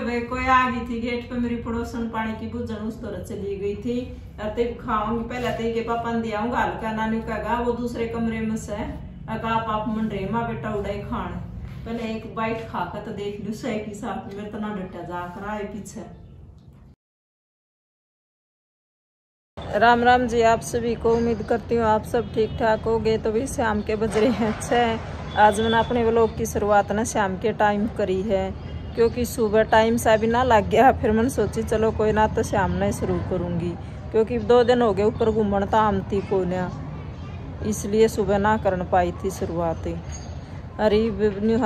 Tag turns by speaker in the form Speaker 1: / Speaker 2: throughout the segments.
Speaker 1: वे कोई आ गई थी गेट पे मेरी पड़ोसन पानी की बुझन उस तरह चली गई थी. और ते खाऊँगी, पहले ते के पापा ने दिया हल्का नानी कहा, वो दूसरे कमरे में से अगा आप मन रे माँ बेटा उड़ाई खान. पहले एक बाइट खा कर तो देख लू सही के साथ में इतना डटा जा कर आए पीछे। राम राम जी, आप सभी को उम्मीद करती हूँ आप सब ठीक ठाक हो गए तो भी शाम के बज रहे हैं छः। आज मैंने अपने व्लॉग की शुरुआत ना शाम के टाइम करी है। क्योंकि सुबह टाइम सा भी ना लग गया, फिर मैंने सोची, चलो कोई ना तो शाम में शुरू करूँगी। क्योंकि दो दिन हो गए ऊपर घूमन तो आम थी को इसलिए सुबह ना कर पाई थी शुरुआत। अरे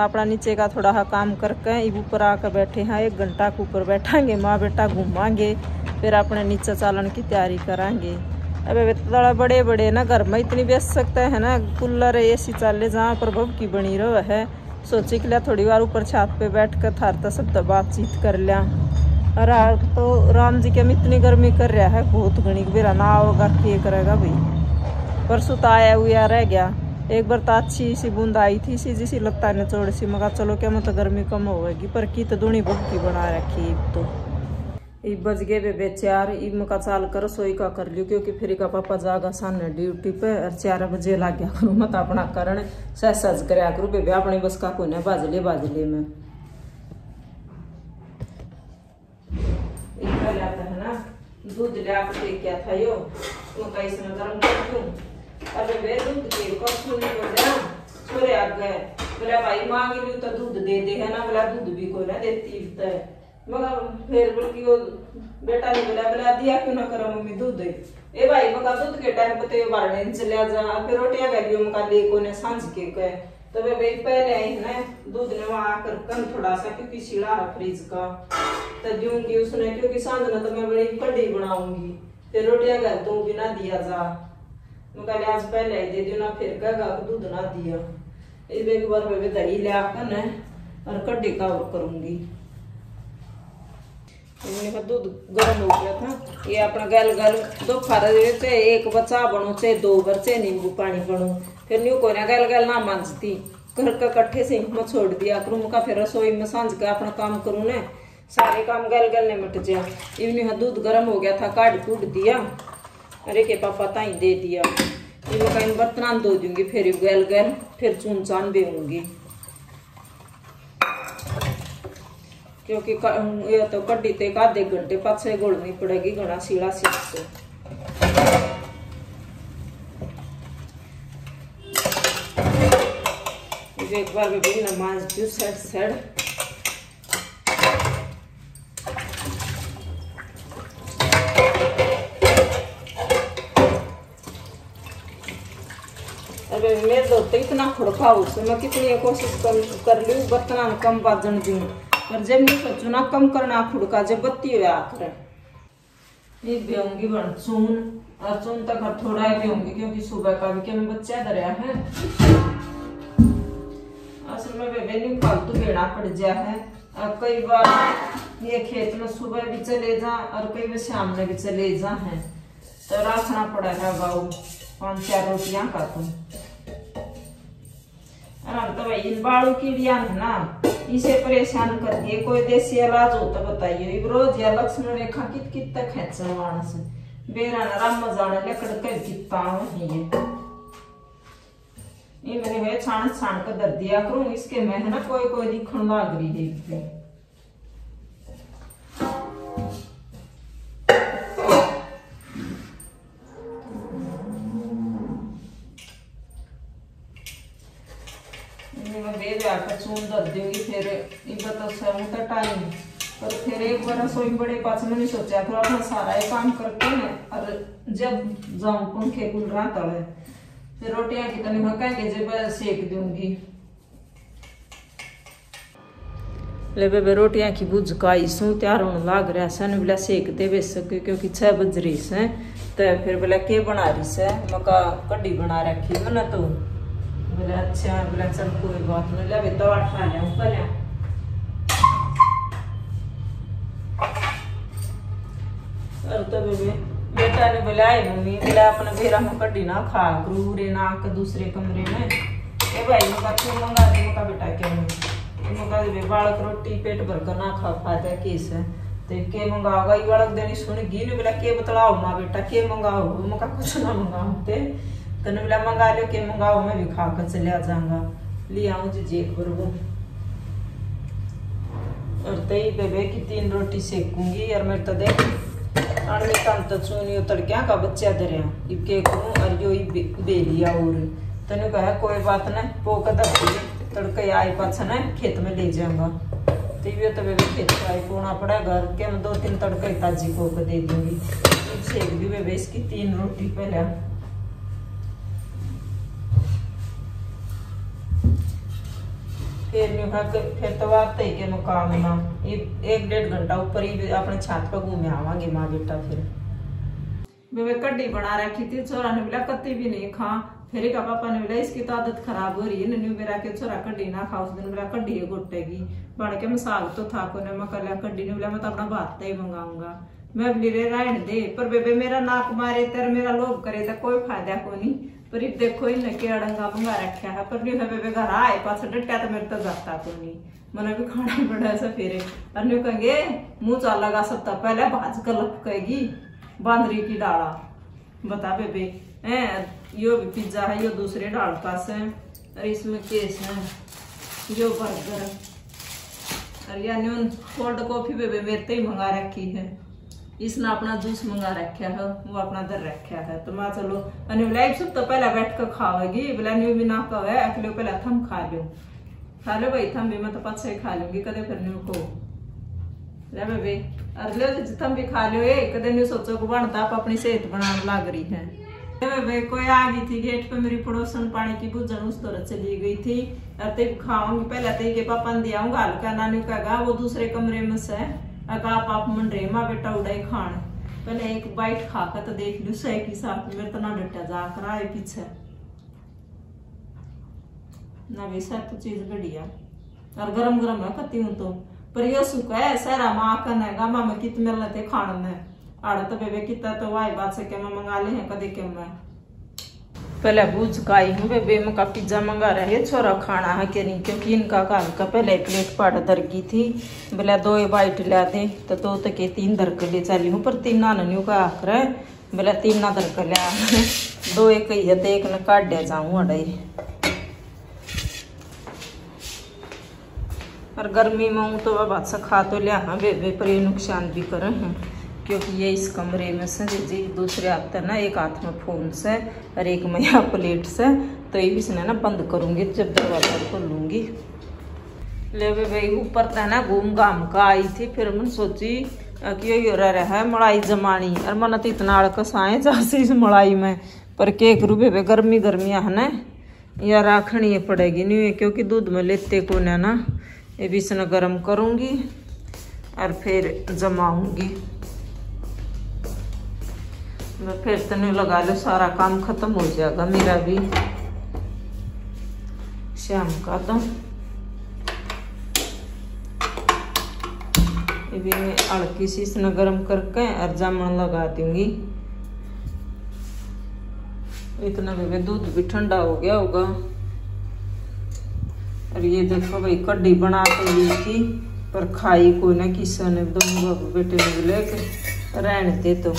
Speaker 1: अपना नीचे का थोड़ा हा काम करके इब ऊपर आकर बैठे हैं, एक घंटा के ऊपर बैठांगे माँ बेटा घूमांगे, फिर अपने नीचे चालन की तैयारी करांगे अब थोड़ा बड़े बड़े ना, घर में इतनी व्यस्त सकता है ना कूलर ए सी चाले जहाँ पर की बनी रहो है। सोची कि थोड़ी बार ऊपर छत पे बैठ कर थारता सब बातचीत कर लिया और तो राम जी के हम इतनी गर्मी कर रहा है, बहुत गणी बेरा ना होगा के करेगा भाई। परसों तो आया हुआ रह गया। एक बार तो अच्छी सी बूंद आई थी सी जिसी लगता है चोड़ सी। मगा चलो, क्या मतलब गर्मी कम होगी? पर की तो दूनी भक्की बना रखी तो। बज गए बे चार, ई का चाल कर, सोई का कर लियो, क्योंकि फिर का पापा जागा सामने ड्यूटी पे, और चार बजे लग गया करूँ मत अपना करण सह सज कर करूँ बेबे अपनी बस का कोने बाजले बाजले में. दूध लिया क्या था यो? मका इसमें गर्म कर दूँ अबे वे दूध के बोला छोरे आ गए बोला भाई, मांग लियो तो दूध दे दे, है ना बोला दूध भी को ना देती है। मगर फिर बल्कि वो बेटा ने बोला बोला, दिया क्यों ना करो मम्मी दूध? ए भाई मका दूध के टाइम पे तो बारने चले जा फिर रोटियाँ गलियो मका ले को ने साँझ के कहे तो वे भाई पहले आई ना, दूध ने वहाँ आकर कम थोड़ा सा क्योंकि सीढ़ा है फ्रिज का। तो दूँगी उसने, क्योंकि साँझ ना तो मैं बड़ी कड़ी बनाऊँगी। फिर रोटियाँ गल तो भी ना दिया जा। मैं आज पहले ही दे दियो ना, फिर कहेगा दूध ना दिया। एक बार मैं दही ले आकर और कड्डी का करूँगी। दूध गर्म हो गया था। ये अपना गल गल दो फार चाहे एक बच्चा बनो, चाहे दो बार, चाहे नींबू पानी बनो। फिर न्यू को गल गल ना मांझती घर का कट्ठे से मैं छोड़ दिया। करूँ का फिर रसोई में साँझ के अपना काम करूँ ना। सारे काम गल गल ने मिट जाए इवनी दूध गर्म हो गया था काट कूट दिया। अरे के पापा ताई दे दिया। इनको कहीं बर्तन धो दूँगी, फिर गल गल, फिर चून चान बेऊँगी। क्योंकि ये तो कड्डी ते आधे घंटे पाछे गोलनी पड़ेगी घना सीढ़ा सीख से एक बार भी नमाज़ दू सड़ सड़. अरे मैं तो इतना खुड़का मैं कितनी कोशिश कर कर ली बर्तन कम बाजन दूँ पर जब मैं सोचू ना कम करना खुड़का जब बत्ती हुआ आखिर ये बेहोंगी बन चून और चून तक अब थोड़ा ही बेहोंगी क्योंकि सुबह का भी मैं बच्चा दरिया है? असल में बेबे नहीं फालतू बेड़ा पड़ गया है? और कई बार ये खेत में सुबह भी चले जा और कई बार शाम में भी चले जा, है? तो रखना पड़ेगा गाँव पाँच चार रोटियाँ का तुम तो भाई इन बाड़ू कीड़िया है ना. इसे परेशान कर दिए कोई देसी इलाज हो तो बताइए रोज या लक्ष्मण रेखा कित कित तक खेचन मानस। बेरा ना राम जाने लकड़ कर कितना है। ये छान छान कर दर दिया करूँ। इसके मैं है कोई कोई दिखण लाग रही है। तो टाइम फिर एक बार रसोई बड़े पास मैंने सोचा अपना सारा काम करके ना और जब जाऊँ पंखे रहा फिर रोटियाँ की तनी मकाएँगे जब सेक दूँगी ले बेबे रोटियाँ की बुझ का तैयार होने लाग रहा सन बोला सेक दे बे सके क्योंकि छह बज रही से। तो फिर बोला, के बना रही से? मका कड्डी बना रखी मैंने तो? बोले अच्छा बोला, चल, कोई बात नहीं, ले ऊपर बेबे बेटा ने बुलाए मम्मी बोला अपना बेरा में कड्डी ना खा गुरु रे ना के दूसरे कमरे में ए भाई मैं का तू मंगा दे का बेटा के मंगा दे बालक रोटी पेट भर कर ना खा पाते किस है ते के मंगाओगा ये बालक देनी सुन गी ने बोला के बतलाओ माँ बेटा के मंगाओ मका कुछ ना मंगाओ ते तने बोला मंगा लो के मंगाओ मैं भी खा कर चले जाऊँगा ले आऊँ जी जी वो और तई बेबे की तीन रोटी सेकूँगी और मेरे तो देख अणमी काम तो चुनी तड़किया का बच्चा धरिया इके करूँ और यो बेलिया और। तने कहा, कोई बात ना पोक दब तड़के आई पाछा ना, खेत में ले जाऊँगा। तो तो बेबे खेत का आई कोना पड़ा घर के मैं दो तीन तड़के ताजी पोक दे दूँगी। सेक दी बेबे, इसकी तीन रोटी पहले के बेटा फिर। कड्डी बना रखी थी, छोरा ने बोला, कत्ती भी नहीं खा। फिर एक पापा ने बोला, इसकी तो आदत खराब हो रही है मेरा के छोरा कड्डी ना खा उस दिन बोला कड्डी बन के मैं साग तो था को मैं कर कड्डी ने बोला, मैं तो अपना भात ही मंगाऊँगा। मैं बोली, रे दे, पर बेबे मेरा नाक मारे, तेरे मेरा लोभ करे तो कोई फ़ायदा को नहीं? पर देखो इन के अड़ंगा मंगा रखा है, पर नहीं बेबे घर आए पास डटका तो मेरे तो जाता को नहीं मैंने भी खाना पड़ा ऐसा फिर। और नहीं कहेंगे मुँह चाल लगा सकता पहले भाज कर लपकेगी, बांदरी की डाला। बता बेबे है यो भी पिज्जा है, यो दूसरे डाल पास है, और इसमें केस है, यो बर्गर और यानी उन कोल्ड कॉफ़ी बेबे मेरे तो ही मंगा रखी है। इसने अपना जूस मंगा रखा है, वो अपना दर रखा है। तो मैं चलो लाइफ सब तो पहले बैठ कर खाओगी। बोला न्यू भी ना कहे अकेले पहले थम खा लो। खा लो भाई, थम भी, मैं तो पच्चा ही खा लूँगी, कदे फिर न्यू को ले बेबे अरे थम भी खा लो ये कदे न्यू सोचो को बनता, आप अपनी सेहत बनाने लग रही है। बेबे कोई आ गई थी गेट पे, मेरी पड़ोसन पानी की बुझन उस तरह चली गई थी। और तब खाऊँगी, पहले तो के पापा दिया हल्का नानी कहेगा, वो दूसरे कमरे में से। आप आप मन रे माँ बेटा खान पहले एक बाइट खा कर तो देख लू, सही की साथ मेरे तो ना डटा, जा कर आए पीछे। ना वैसा तो चीज़ बढ़िया और गरम गरम है हूँ तो। पर ये सुख है माँ है कित मिल थे खान आड़ तो बेबे कितना तो वाई बात से क्या मैं मंगा ले हैं, कदे मैं। पहले भूज का आई हूँ बेबे का पिज़्ज़ा मंगा रहे है, छोरा खाना है कि नहीं, क्योंकि इनका काम का पहले प्लेट पाट दर की थी। बोला, दो बाइट ला दे तो दो तक के तीन दर कर ले चली हूँ, पर तीन ना न्यू का आखर है। बोला, तीन ना दर कर लिया दो एक ही है तो एक न काट जाऊँ अड़ाई और गर्मी में हूँ तो अब अच्छा खा तो लिया हाँ बेबे पर ये नुकसान भी करे, हैं। क्योंकि ये इस कमरे में से जी दूसरे हाथ ना, एक हाथ में फ़ोन से और एक में यहाँ प्लेट से तो ये भी ना बंद करूँगी, जब दरवाज़ा खोलूँगी। ले भाई, ऊपर तो ना घूम घाम का आई थी, फिर मैंने सोची कि ये हो रहा है मड़ाई जमानी, और मन तो इतना अड़कस आए जैसे इस मलाई में, पर केक रू बेबे गर्मी गर्मियाँ है ना, या राखनी पड़ेगी नहीं है क्योंकि दूध में लेते को ना, ये भी इसने गर्म करूँगी, और फिर जमाऊँगी। फिर तने लगा लो, सारा काम खत्म हो जाएगा, मेरा भी। शाम का तो। ये भी मैं हल्की सी इसने गर्म करके और जामन लगा दूँगी। इतना भी दूध भी ठंडा हो गया होगा। और ये देखो भाई कड्डी बना के ली थी, पर खाई कोई ना, किसी ने दोनों बेटे ने लेके रहने दे तो।